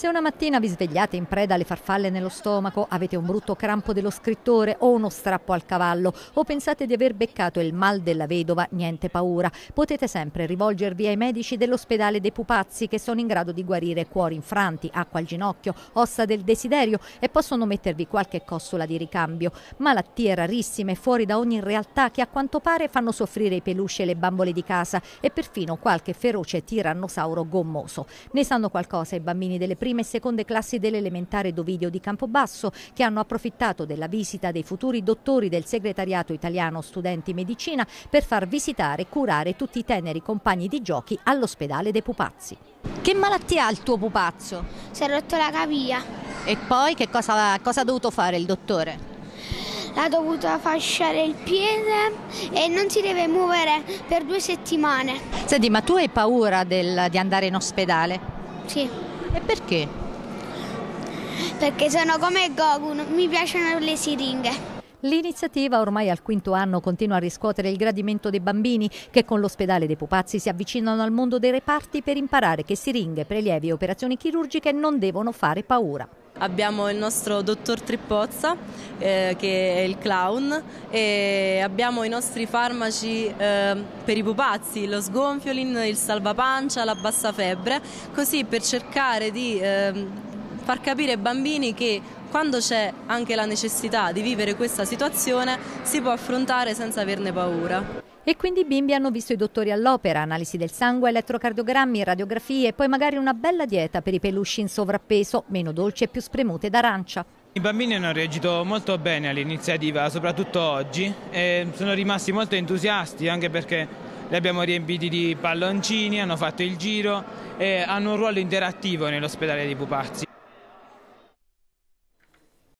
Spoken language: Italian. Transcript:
Se una mattina vi svegliate in preda alle farfalle nello stomaco, avete un brutto crampo dello scrittore o uno strappo al cavallo o pensate di aver beccato il mal della vedova, niente paura. Potete sempre rivolgervi ai medici dell'ospedale dei pupazzi che sono in grado di guarire cuori infranti, acqua al ginocchio, ossa del desiderio e possono mettervi qualche costola di ricambio. Malattie rarissime fuori da ogni realtà che a quanto pare fanno soffrire i peluche e le bambole di casa e perfino qualche feroce tirannosauro gommoso. Ne sanno qualcosa i bambini delle prime prime e seconde classi dell'elementare Dovidio di Campobasso che hanno approfittato della visita dei futuri dottori del segretariato italiano studenti medicina per far visitare e curare tutti i teneri compagni di giochi all'ospedale dei pupazzi. Che malattia ha il tuo pupazzo? Si è rotto la caviglia. E poi che cosa, cosa ha dovuto fare il dottore? l'ha dovuto fasciare il piede e non si deve muovere per due settimane. Senti, ma tu hai paura del, di andare in ospedale? Sì. E perché? Perché sono come Goku, mi piacciono le siringhe. L'iniziativa ormai al quinto anno continua a riscuotere il gradimento dei bambini che con l'ospedale dei pupazzi si avvicinano al mondo dei reparti per imparare che siringhe, prelievi e operazioni chirurgiche non devono fare paura. Abbiamo il nostro dottor Trippozza eh, che è il clown e abbiamo i nostri farmaci eh, per i pupazzi, lo sgonfiolin, il salvapancia, la bassa febbre, così per cercare di eh, far capire ai bambini che quando c'è anche la necessità di vivere questa situazione si può affrontare senza averne paura. E quindi i bimbi hanno visto i dottori all'opera, analisi del sangue, elettrocardiogrammi, radiografie poi magari una bella dieta per i peluche in sovrappeso, meno dolci e più spremute d'arancia. I bambini hanno reagito molto bene all'iniziativa, soprattutto oggi, e sono rimasti molto entusiasti anche perché li abbiamo riempiti di palloncini, hanno fatto il giro e hanno un ruolo interattivo nell'ospedale di Pupazzi.